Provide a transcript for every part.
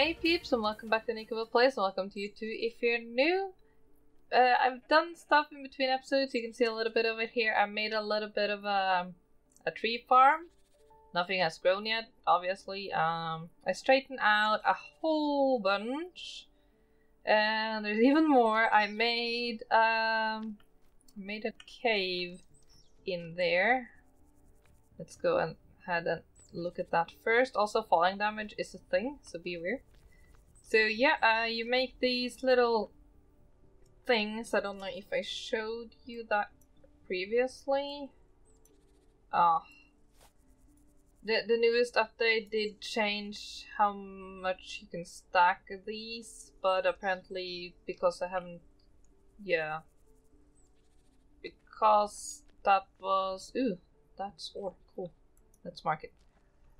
Hey peeps and welcome back to NikaVille Plays and welcome to you too if you're new. Uh, I've done stuff in between episodes, you can see a little bit of it here. I made a little bit of a, a tree farm. Nothing has grown yet, obviously. Um, I straightened out a whole bunch. And there's even more. I made um made a cave in there. Let's go and ahead and look at that first. Also, falling damage is a thing, so be aware. So yeah, uh, you make these little things. I don't know if I showed you that previously. Ah. The, the newest update did change how much you can stack these, but apparently because I haven't... Yeah. Because that was... Ooh, that's ore. Cool. Let's mark it.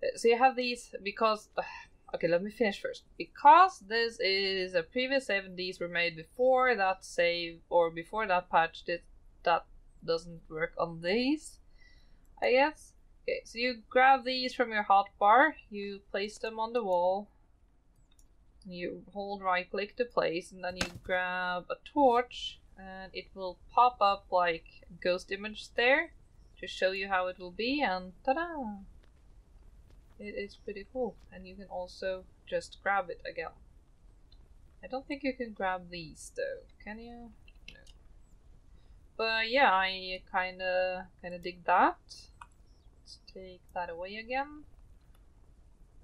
Uh, So you have these because... Okay, let me finish first. Because this is a previous save and these were made before that save or before that patch, that, that doesn't work on these, I guess. Okay, so you grab these from your hotbar, you place them on the wall, you hold right click to place, and then you grab a torch, and it will pop up like ghost image there to show you how it will be, and ta-da! It is pretty cool, and you can also just grab it again. I don't think you can grab these though, can you? No. But yeah, I kinda kinda dig that. Let's take that away again.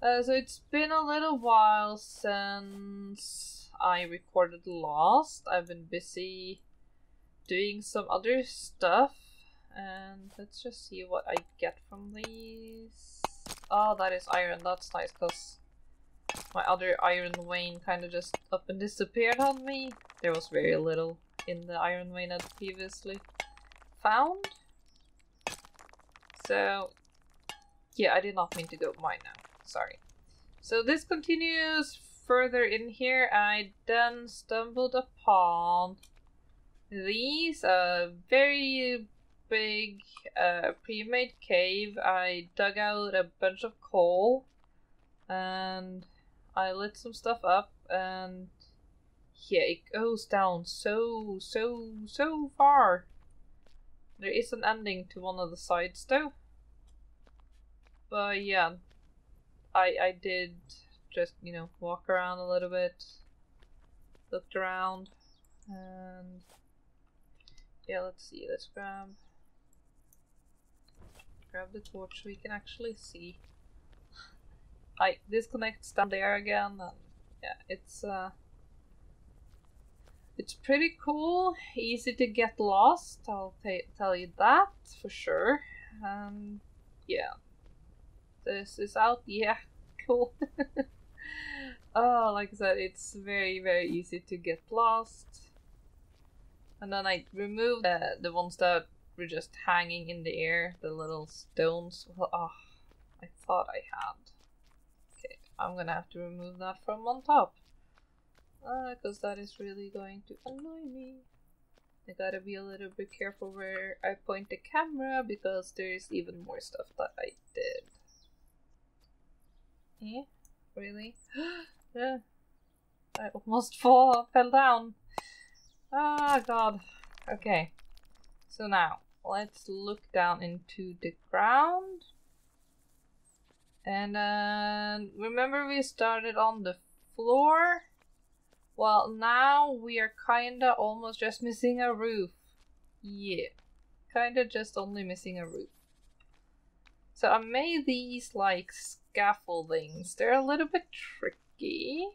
Uh, so it's been a little while since I recorded last. I've been busy doing some other stuff, and let's just see what I get from these. Oh, that is iron. That's nice because my other iron vein kind of just up and disappeared on me. There was very little in the iron vein I'd previously found. So, yeah, I did not mean to go mine now. Sorry. So this continues further in here. I then stumbled upon these uh, very big uh, pre-made cave. I dug out a bunch of coal and I lit some stuff up and yeah, it goes down so, so, so far. There is an ending to one of the sides though. But yeah, I I did just, you know, walk around a little bit, looked around, and yeah, let's see, let's grab grab the torch so we can actually see. I disconnects down there again and yeah, it's uh it's pretty cool, easy to get lost, I'll tell you that for sure. Um yeah. This is out, yeah, cool. oh, like I said, it's very, very easy to get lost. And then I removed uh, the ones that were just hanging in the air, the little stones. Oh, I thought I had. Okay, I'm gonna have to remove that from on top. Because that is really going to annoy me. I gotta be a little bit careful where I point the camera because there's even more stuff that I did. Eh? Really? yeah. I almost fall, fell down. Ah, God. Okay. So now, let's look down into the ground. And then, remember we started on the floor? Well, now we are kinda almost just missing a roof. Yeah. Kinda just only missing a roof. So I made these like scaffoldings. They're a little bit tricky,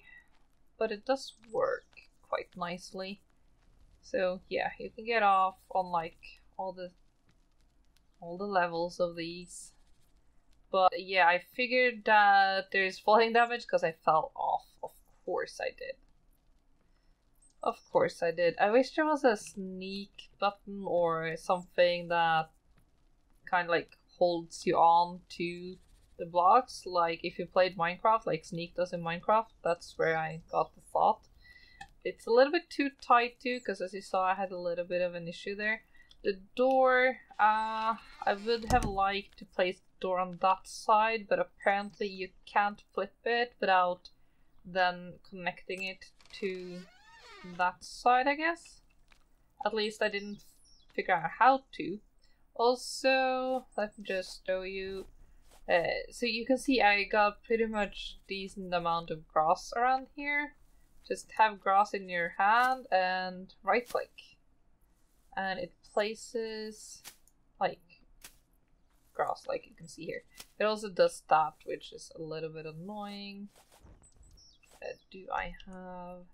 but it does work quite nicely. So yeah, you can get off on like all the all the levels of these. But yeah, I figured that there's falling damage because I fell off. Of course I did. Of course I did. I wish there was a sneak button or something that kind of like holds you on to the blocks. Like if you played Minecraft, like Sneak does in Minecraft, that's where I got the thought. It's a little bit too tight too, because as you saw, I had a little bit of an issue there. The door, uh, I would have liked to place the door on that side, but apparently you can't flip it without then connecting it to that side, I guess. At least I didn't figure out how to. Also, let me just show you. Uh, so you can see I got pretty much decent amount of grass around here. Just have grass in your hand and right click. And it places like grass like you can see here. It also does that which is a little bit annoying. Uh, do I have...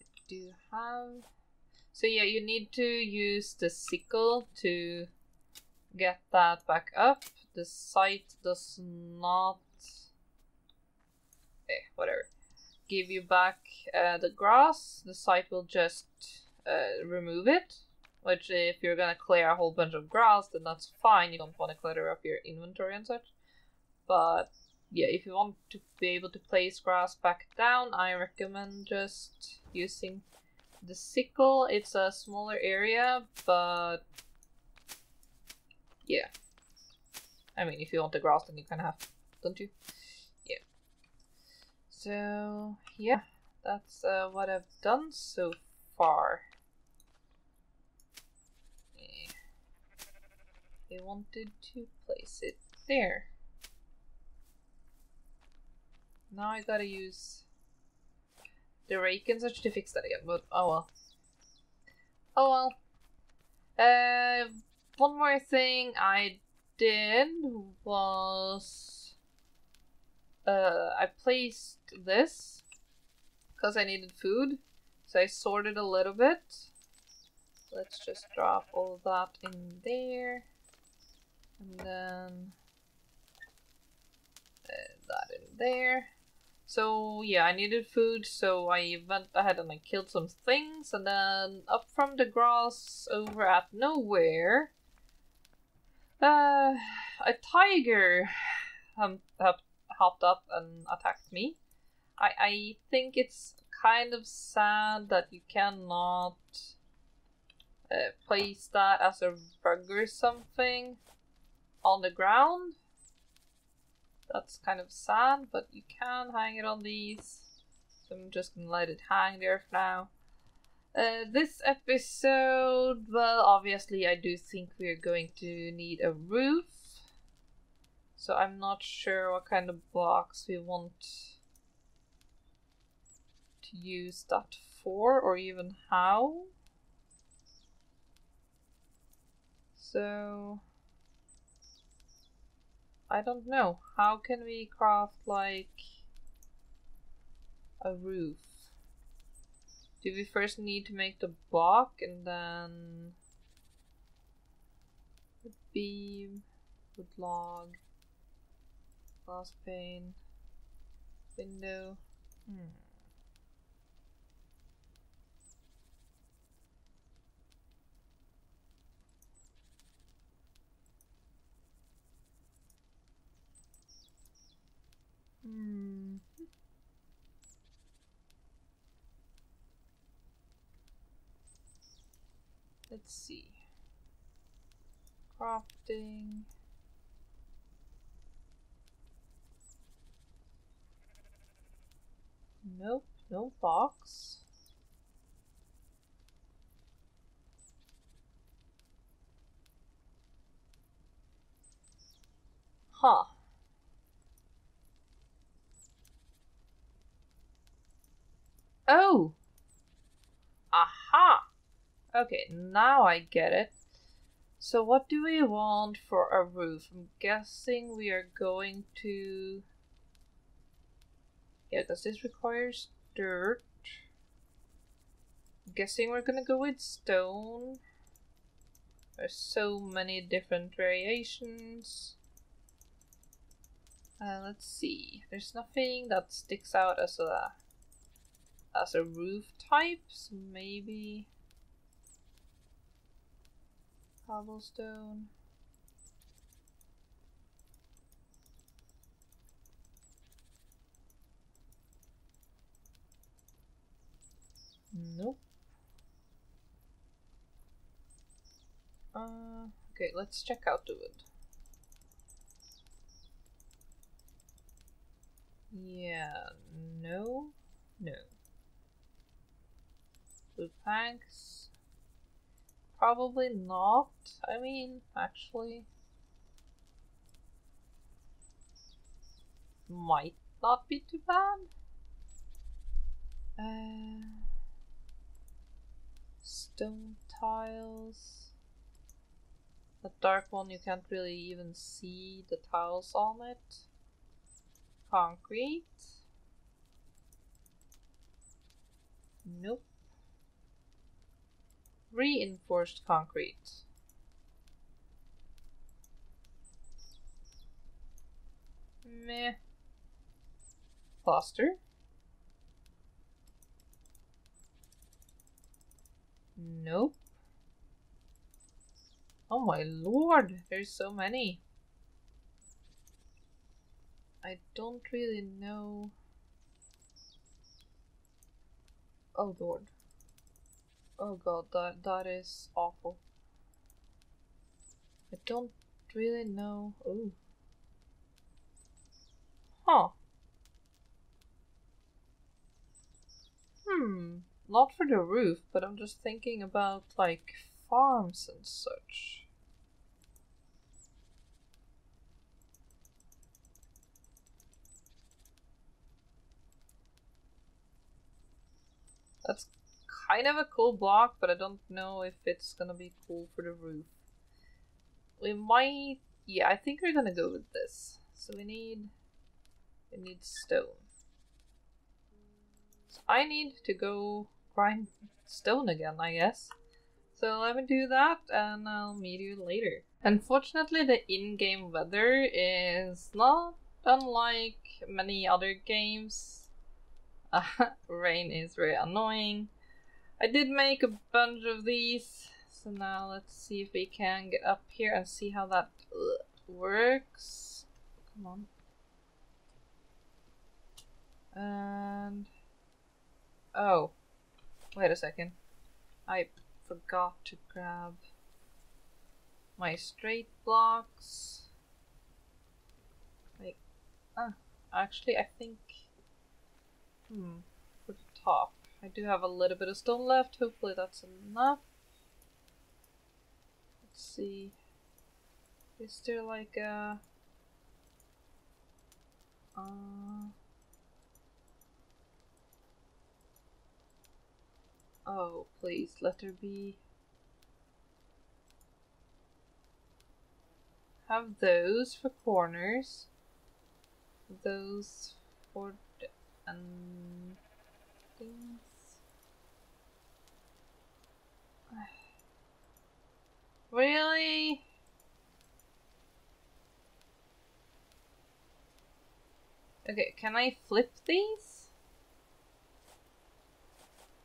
I do have... So yeah, you need to use the sickle to get that back up. The scythe does not... Eh, whatever. Give you back uh, the grass. The scythe will just uh, remove it. Which if you're gonna clear a whole bunch of grass, then that's fine. You don't want to clutter up your inventory and such. But yeah, if you want to be able to place grass back down, I recommend just using the sickle. It's a smaller area, but yeah. I mean, if you want the grass, then you kind of have, don't you? Yeah. So, yeah, that's uh, what I've done so far. I wanted to place it there. Now I gotta use the rake and such to fix that again, but oh well. Oh well. Uh, one more thing I did was uh, I placed this because I needed food, so I sorted a little bit. Let's just drop all that in there, and then that in there. So yeah, I needed food, so I went ahead and I killed some things, and then up from the grass over at nowhere, uh, a tiger um, hopped up and attacked me. I, I think it's kind of sad that you cannot uh, place that as a rug or something on the ground. That's kind of sad, but you can hang it on these. So I'm just gonna let it hang there for now. Uh, this episode, well, obviously I do think we're going to need a roof. So I'm not sure what kind of blocks we want to use that for, or even how. So... I don't know. How can we craft like a roof? Do we first need to make the block and then the beam, wood log, glass pane, window? Hmm. Hmm. Let's see. Crafting. Nope, no box. Huh. Oh! Aha! Okay, now I get it. So what do we want for a roof? I'm guessing we are going to... Yeah, does this requires dirt? I'm guessing we're gonna go with stone. There's so many different variations. Uh, let's see. There's nothing that sticks out as a as a roof type, so maybe cobblestone. Nope. Uh, okay, let's check out the wood. Yeah, no, no. Blue planks? Probably not. I mean, actually. Might not be too bad. Uh, stone tiles. The dark one, you can't really even see the tiles on it. Concrete. Nope. Reinforced concrete. Meh. Plaster. Nope. Oh my lord, there's so many. I don't really know. Oh lord. Oh god, that that is awful. I don't really know. Oh. Huh. Hmm. Not for the roof, but I'm just thinking about like farms and such. That's kind of a cool block, but I don't know if it's gonna be cool for the roof. We might... Yeah, I think we're gonna go with this. So we need... We need stone. So I need to go grind stone again, I guess. So let me do that and I'll meet you later. Unfortunately, the in-game weather is not unlike many other games. Uh, rain is very annoying. I did make a bunch of these, so now let's see if we can get up here and see how that works. Come on. And... Oh. Wait a second. I forgot to grab my straight blocks. Like, ah, actually I think, hmm, for the top. I do have a little bit of stone left, hopefully that's enough. Let's see. Is there like a... Uh, oh, please, let there be... Have those for corners. Those for... and things. Really? Okay, can I flip these?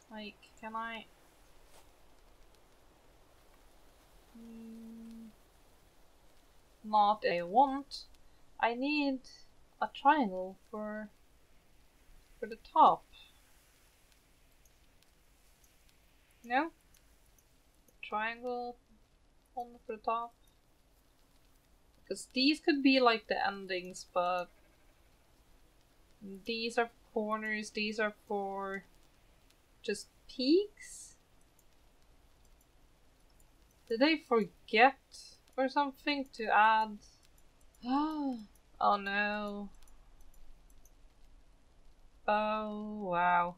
Like, can I? Mm, not a want. I need a triangle for for the top. No? Triangle on the top. Because these could be like the endings, but these are corners, these are for just peaks? Did they forget or something to add? oh no. Oh wow.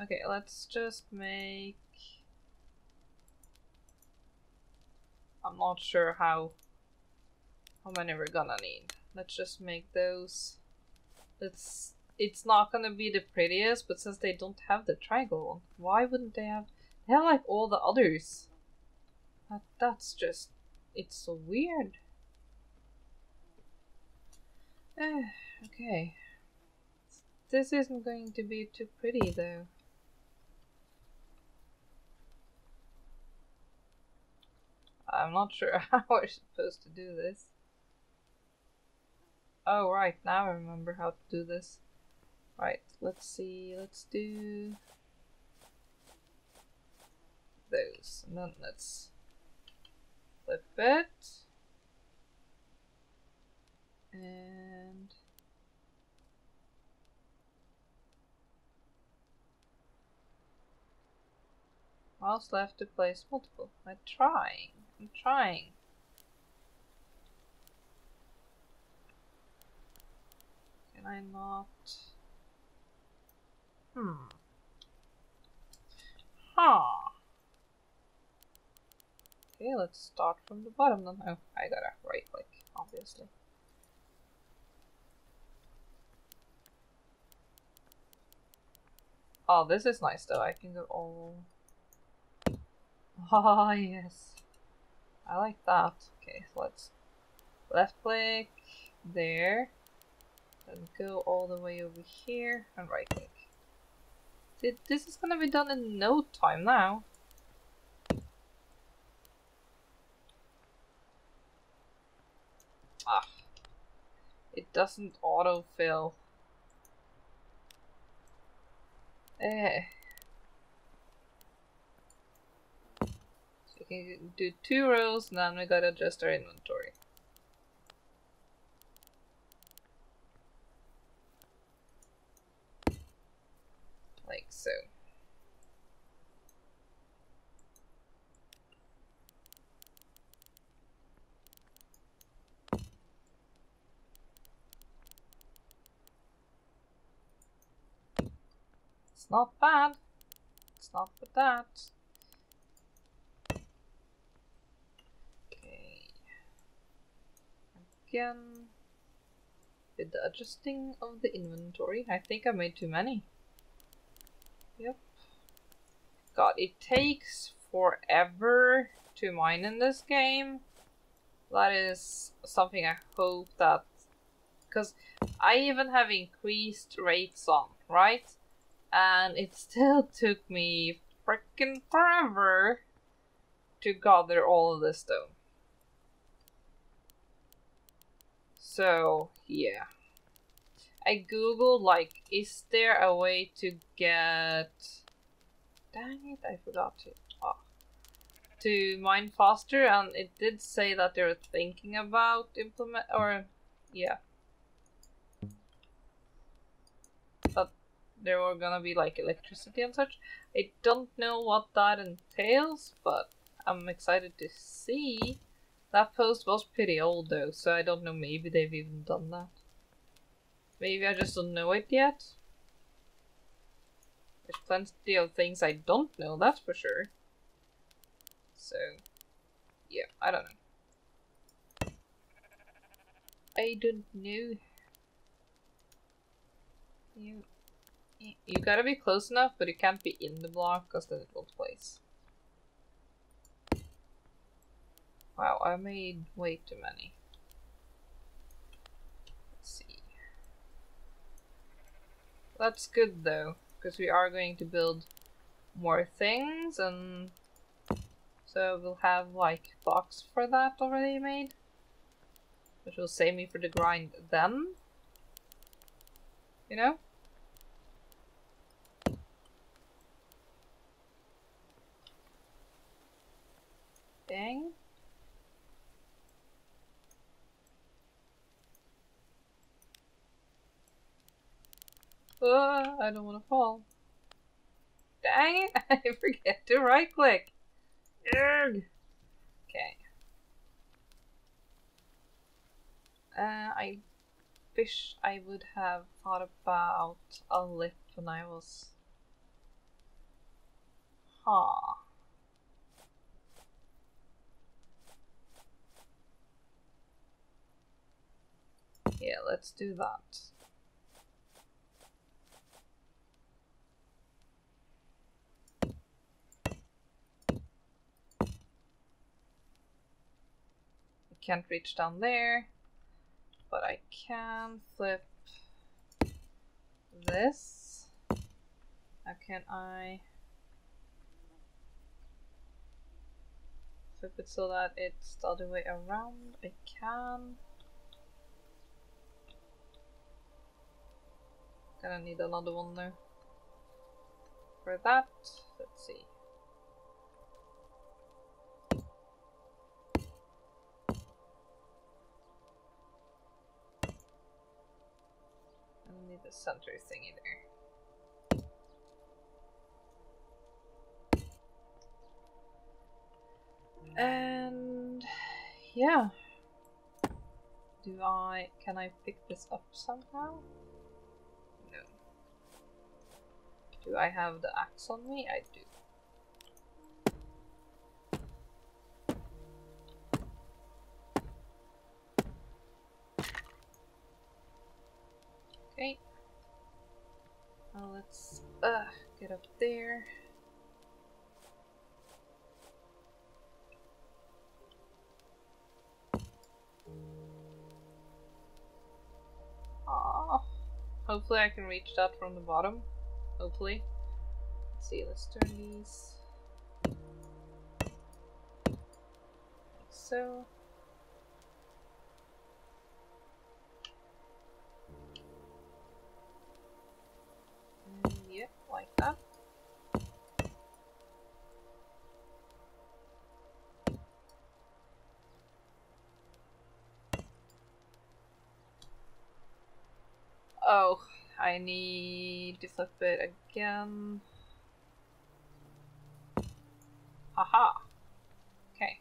Okay, let's just make I'm not sure how how many we're gonna need. Let's just make those. It's it's not gonna be the prettiest, but since they don't have the triangle one, why wouldn't they have? They have like all the others. That, that's just it's so weird. Okay. This isn't going to be too pretty though. I'm not sure how I'm supposed to do this. Oh, right, now I remember how to do this. Right, let's see, let's do those. And then let's flip it. And mouse left to place multiple. I try. I'm trying. Can I not? Hmm. Huh. Okay, let's start from the bottom then. Oh, I gotta right click, obviously. Oh, this is nice though. I can go all. Oh, yes. I like that. Okay, so let's left click there. And go all the way over here and right click. This is gonna be done in no time now. Ah. It doesn't autofill. Eh. Can do two rows and then we gotta adjust our inventory. Like so. It's not bad. It's not bad. Okay. With the adjusting of the inventory. I think I made too many. Yep. God, it takes forever to mine in this game. That is something I hope that... Because I even have increased rates on, right? and it still took me freaking forever to gather all of this stone. So, yeah. I googled, like, is there a way to get... Dang it, I forgot to... Oh. To mine faster, and it did say that they were thinking about implement... or... yeah. That there were gonna be like electricity and such. I don't know what that entails, but I'm excited to see. That post was pretty old though, so I don't know, maybe they've even done that. Maybe I just don't know it yet. There's plenty of things I don't know, that's for sure. So, yeah, I don't know. I don't know. You you gotta be close enough, but you can't be in the block because then it won't place. Wow, I made way too many. Let's see. That's good though, because we are going to build more things and so we'll have like blocks for that already made. Which will save me for the grind then. You know? Dang. Oh, I don't want to fall. Dang it, I forget to right click. Urgh. Okay. Uh, I wish I would have thought about a lip when I was... Huh. Yeah, let's do that. Can't reach down there, but I can flip this. How can I flip it so that it's the other way around? I can. Gonna need another one now. For that, let's see. Need the center thingy there. And yeah. Do I can I pick this up somehow? No. Do I have the axe on me? I do. Okay. Well, let's uh, get up there. Hopefully I can reach that from the bottom. Hopefully. Let's see, let's turn these. Like so. Oh, I need to flip it again. Haha. Okay.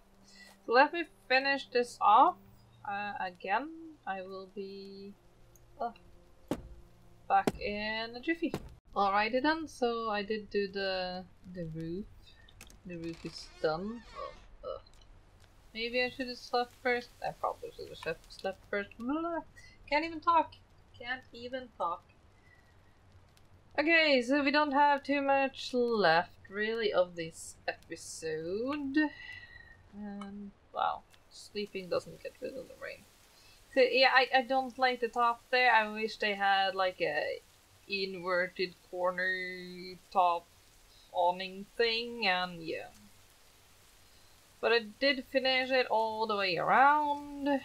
So let me finish this off uh, again. I will be uh, back in a jiffy. Alrighty then, so I did do the the roof. The roof is done. Oh, uh. Maybe I should have slept first. I probably should have slept first. Can't even talk. Can't even talk. Okay, so we don't have too much left really of this episode. And wow, sleeping doesn't get rid of the rain. So yeah, I, I don't like the top there. I wish they had like a inverted corner top awning thing and yeah. But I did finish it all the way around. You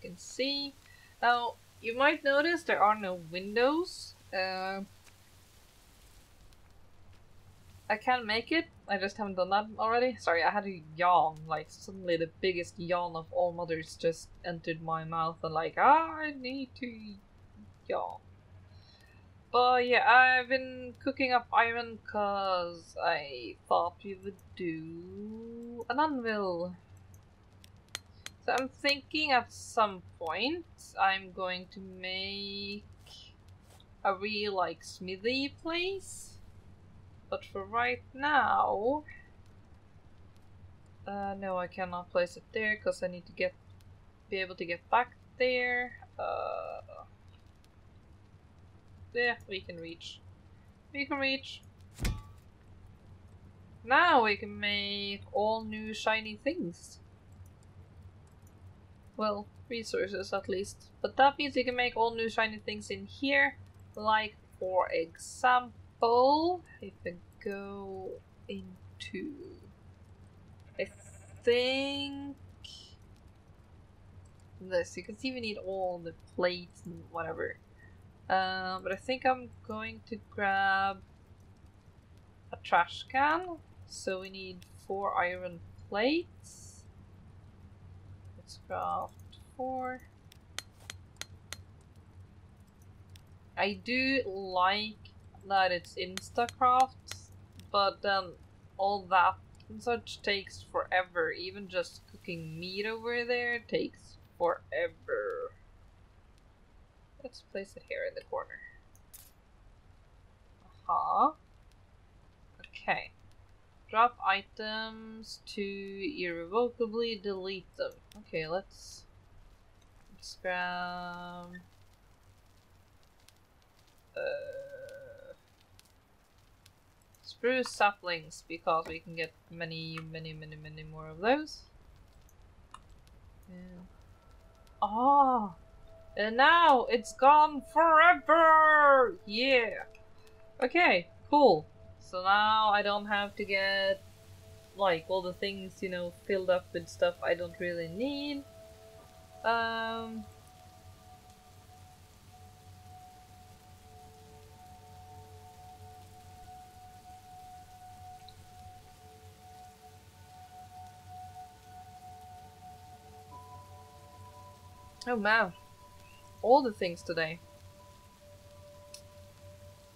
can see. Now, you might notice there are no windows. Uh, I can't make it. I just haven't done that already. Sorry, I had a yawn. Like, suddenly the biggest yawn of all mothers just entered my mouth and like, I need to yawn. But yeah, I've been cooking up iron because I thought we would do an anvil. So I'm thinking at some point I'm going to make a real like smithy place. But for right now, uh, no, I cannot place it there because I need to get be able to get back there. Uh, yeah, we can reach. We can reach. Now we can make all new shiny things. Well, resources at least. But that means we can make all new shiny things in here. Like, for example, if I go into... I think... This, you can see we need all the plates and whatever. Uh, but I think I'm going to grab a trash can. So we need four iron plates. Let's craft four. I do like that it's Instacraft, but then all that and such takes forever. Even just cooking meat over there takes forever. Let's place it here in the corner. Aha. Uh -huh. Okay. Drop items to irrevocably delete them. Okay, let's, let's grab uh, spruce saplings because we can get many, many, many, many more of those. Yeah. Ah, and now it's gone forever. Yeah. Okay, cool. So now I don't have to get like all the things, you know, filled up with stuff I don't really need. Um Oh man. All the things today.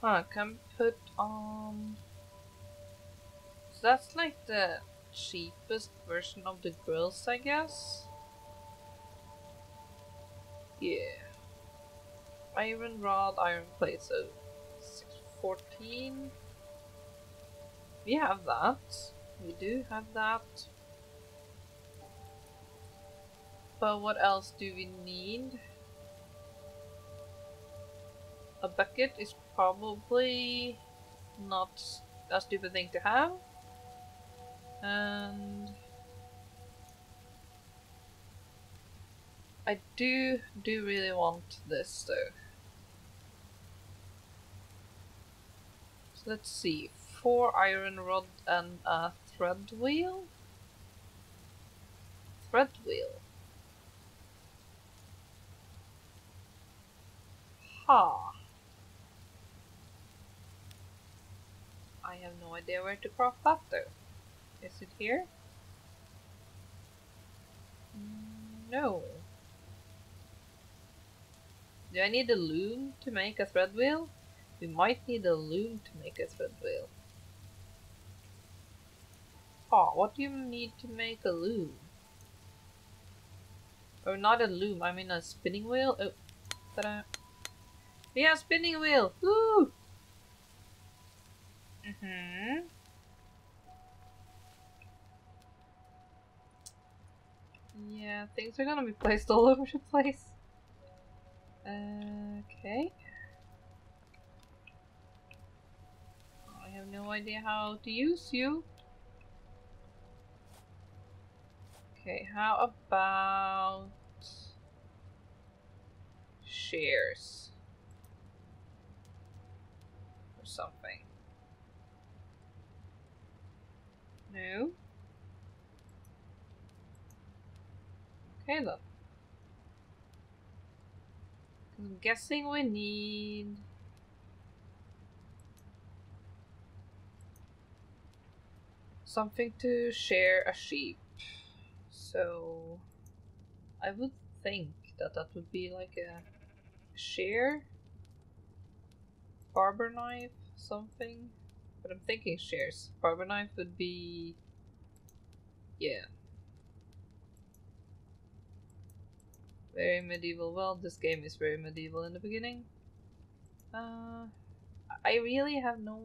Huh, can put on... So that's like the cheapest version of the grills, I guess. Yeah. Iron rod, iron plate, so 614. We have that. We do have that. But what else do we need? A bucket is probably not a stupid thing to have. And I do do really want this though. So let's see. Four iron rod and a thread wheel. Thread wheel. Ha. I have no idea where to craft that though. Is it here? No. Do I need a loom to make a thread wheel? We might need a loom to make a thread wheel. Ah, what do you need to make a loom? Or not a loom, I mean a spinning wheel? Oh, ta-da. Yeah, spinning wheel! Woo! Mm-hmm. Yeah, things are gonna be placed all over the place. Okay. I have no idea how to use you. Okay, how about shares or something? No? Okay then. I'm guessing we need... Something to share a sheep. So... I would think that that would be like a share? Barber knife? Something? But I'm thinking shares. Barber knife would be... Yeah. Very medieval. Well, this game is very medieval in the beginning. Uh, I really have no,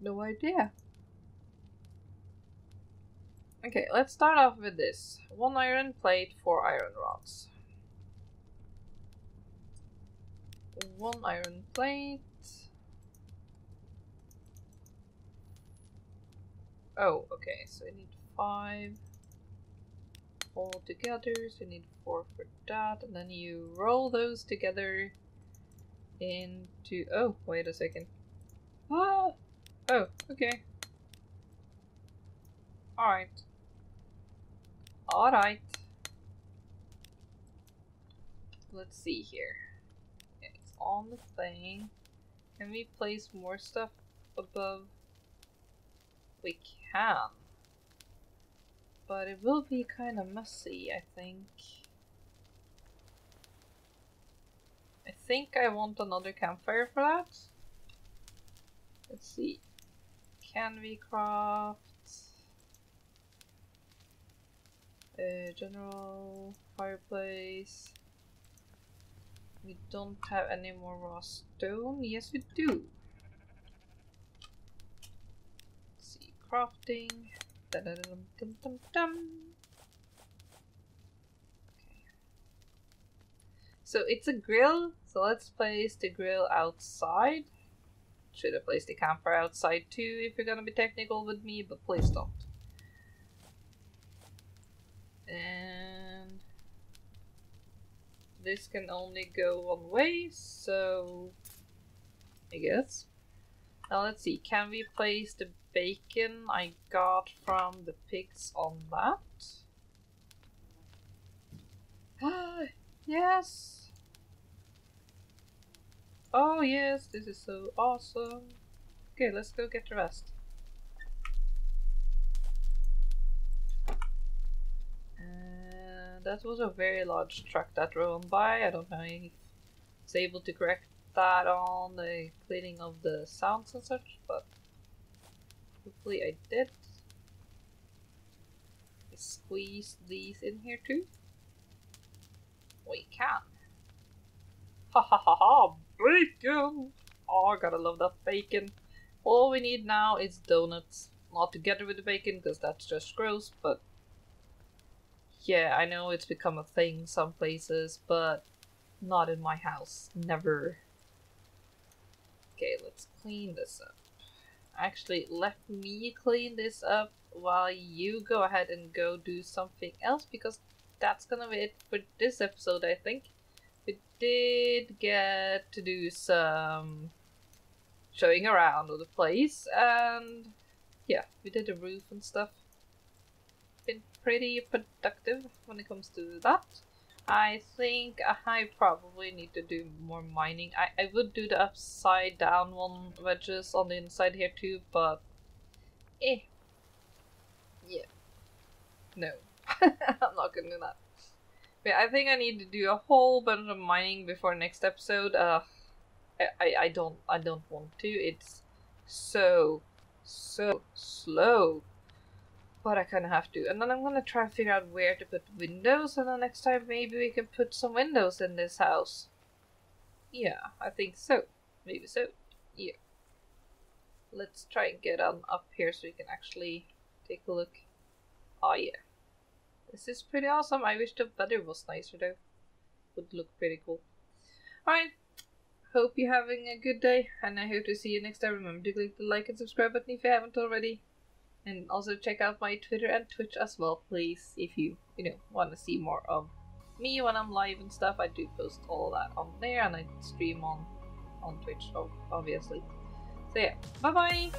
no idea. Okay, let's start off with this. One iron plate, four iron rods. One iron plate. Oh, okay, so I need five all together, so you need four for that, and then you roll those together into, oh, wait a second. Ah! Oh, okay. Alright. Alright. Let's see here. it's on the thing. Can we place more stuff above? We can. But it will be kind of messy, I think. I think I want another campfire for that. Let's see. Can we craft a general fireplace? We don't have any more raw stone. Yes, we do. Crafting. Okay. So it's a grill, so let's place the grill outside. Should have placed the camper outside too if you're gonna be technical with me, but please don't. And this can only go one way, so I guess. Now let's see, can we place the bacon I got from the pigs on that? Ah, yes! Oh yes, this is so awesome. Okay, let's go get the rest. And that was a very large truck that drove by. I don't know if it's able to correct that on the cleaning of the sounds and such, but hopefully I did. squeeze these in here too? We can. Ha ha ha ha! Bacon! Oh, gotta love that bacon. All we need now is donuts. Not together with the bacon, because that's just gross, but... Yeah, I know it's become a thing some places, but not in my house. Never. Okay, let's clean this up. Actually, let me clean this up while you go ahead and go do something else because that's gonna be it for this episode, I think. We did get to do some showing around of the place and yeah, we did the roof and stuff. Been pretty productive when it comes to that. I think I probably need to do more mining. I, I would do the upside down one wedges on the inside here too, but eh. Yeah. No. I'm not gonna do that. But I think I need to do a whole bunch of mining before next episode. Uh I, I, I don't I don't want to. It's so so slow but I kind of have to. And then I'm gonna try and figure out where to put windows, and then next time maybe we can put some windows in this house. Yeah, I think so. Maybe so. Yeah. Let's try and get on up here so we can actually take a look. Oh yeah. This is pretty awesome. I wish the weather was nicer though. Would look pretty cool. Alright. Hope you're having a good day, and I hope to see you next time. Remember to click the like and subscribe button if you haven't already. And also check out my Twitter and Twitch as well, please, if you, you know, want to see more of me when I'm live and stuff. I do post all that on there and I stream on on Twitch, obviously. So yeah, bye bye!